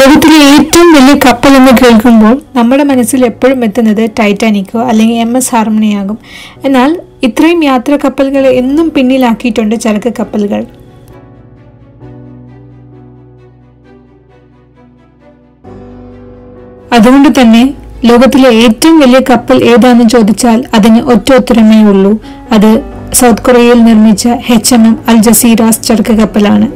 ലോകത്തിലെ ഏറ്റവും വലിയ കപ്പൽ എന്ന് കേൾക്കുമ്പോൾ നമ്മുടെ മനസ്സിൽ എപ്പോഴും എത്തുന്നത് ടൈറ്റാനിക്കോ അല്ലെങ്കിൽ എം എസ് ഹാർമണിയാകും. എന്നാൽ ഇത്രയും യാത്ര കപ്പലുകളെ എന്നും പിന്നിലാക്കിയിട്ടുണ്ട് ചരക്ക് കപ്പലുകൾ. അതുകൊണ്ട് തന്നെ ലോകത്തിലെ ഏറ്റവും വലിയ കപ്പൽ ഏതാണെന്ന് ചോദിച്ചാൽ അതിന് ഒറ്റ ഉത്തരമേ ഉള്ളൂ. അത് സൗത്ത് കൊറിയയിൽ നിർമ്മിച്ച H M M Algeciras ചരക്ക് കപ്പലാണ്.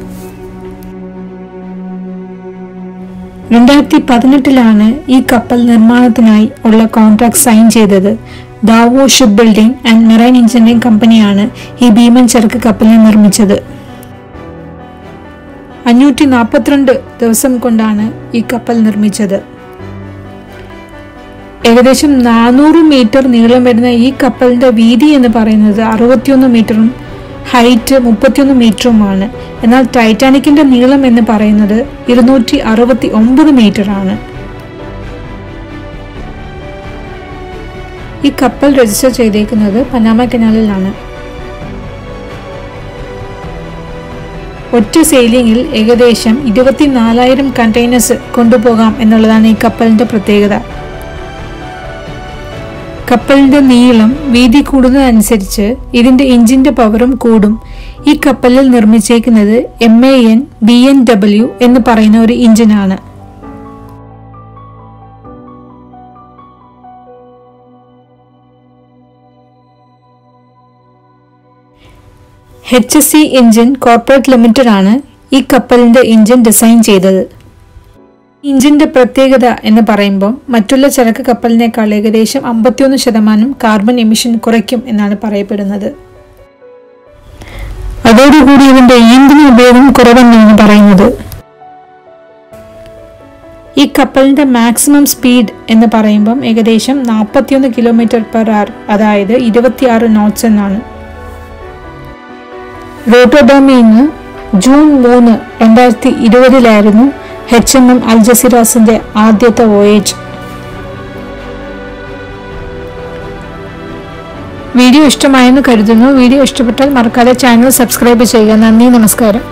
രണ്ടായിരത്തി പതിനെട്ടിലാണ് ഈ കപ്പൽ നിർമ്മാണത്തിനായി ഉള്ള കോൺട്രാക്ട് സൈൻ ചെയ്തത്. Daewoo shipbuilding and marine engineering കമ്പനിയാണ് ഈ ഭീമൻ ചരക്ക് കപ്പലിനെ നിർമ്മിച്ചത്. അഞ്ഞൂറ്റി നാൽപ്പത്തിരണ്ട് ദിവസം കൊണ്ടാണ് ഈ കപ്പൽ നിർമ്മിച്ചത്. ഏകദേശം നാനൂറ് മീറ്റർ നീളം വരുന്ന ഈ കപ്പലിന്റെ വീതി എന്ന് പറയുന്നത് അറുപത്തിയൊന്ന് മീറ്ററും ഹൈറ്റ് മുപ്പത്തിയൊന്ന് മീറ്ററുമാണ് എന്നാൽ ടൈറ്റാനിക്കിന്റെ നീളം എന്ന് പറയുന്നത് ഇരുന്നൂറ്റി അറുപത്തി ഒമ്പത് മീറ്റർ ആണ്. ഈ കപ്പൽ രജിസ്റ്റർ ചെയ്തേക്കുന്നത് പനാമ കനാലിലാണ് ഒറ്റ സെയിലിംഗിൽ ഏകദേശം ഇരുപത്തിനാലായിരം കണ്ടെയ്നേഴ്സ് കൊണ്ടുപോകാം എന്നുള്ളതാണ് ഈ കപ്പലിന്റെ പ്രത്യേകത. കപ്പലിന്റെ നീളം വീതി കൂടുന്നതനുസരിച്ച് ഇതിന്റെ എഞ്ചിന്റെ പവറും കൂടും. ഈ കപ്പലിൽ നിർമ്മിച്ചേക്കുന്നത് M A N B and W എന്ന് പറയുന്ന ഒരു എഞ്ചിനാണ്. H S C engine corporate limited ആണ് ഈ കപ്പലിന്റെ എഞ്ചിൻ ഡിസൈൻ ചെയ്തത്. ഇഞ്ചിന്റെ പ്രത്യേകത എന്ന് പറയുമ്പോൾ മറ്റുള്ള ചരക്ക് കപ്പലിനേക്കാൾ ഏകദേശം അമ്പത്തിയൊന്ന് ശതമാനം കാർബൺ എമിഷൻ കുറയ്ക്കും എന്നാണ് പറയപ്പെടുന്നത്. അതോടുകൂടി ഇതിന്റെ ഇന്ധന ഉപയോഗം കുറവെന്നാണ് പറയുന്നത്. ഈ കപ്പലിന്റെ മാക്സിമം സ്പീഡ് എന്ന് പറയുമ്പം ഏകദേശം നാൽപ്പത്തിയൊന്ന് കിലോമീറ്റർ പെർ അവർ അതായത് ഇരുപത്തിയാറ് നോട്ട്സ് എന്നാണ്. റോട്ടോഡോമിൽ ജൂൺ മൂന്ന് രണ്ടായിരത്തി ഇരുപതിലായിരുന്നു എച്ച് എം എം അൽ ജസീറാസിന്റെ ആദ്യത്തെ വോയേജ്. വീഡിയോ ഇഷ്ടമായെന്ന് കരുതുന്നു. വീഡിയോ ഇഷ്ടപ്പെട്ടാൽ മറക്കാതെ ചാനൽ സബ്സ്ക്രൈബ് ചെയ്യുക. നന്ദി നമസ്കാരം.